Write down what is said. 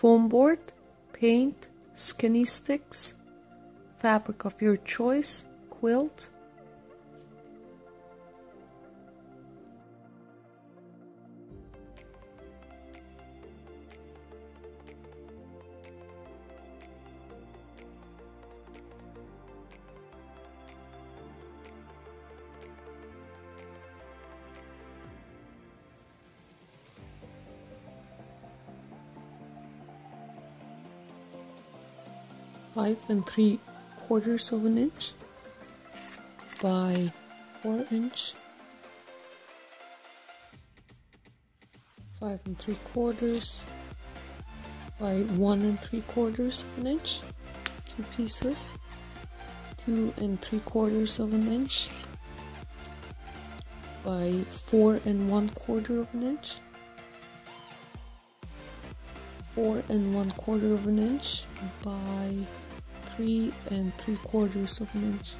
foam board, paint, skinny sticks, fabric of your choice, quilt, five and three quarters of an inch by four inch. Five and three quarters by one and three quarters of an inch. Two pieces. Two and three quarters of an inch by four and one quarter of an inch. Four and one quarter of an inch by three and three quarters of an inch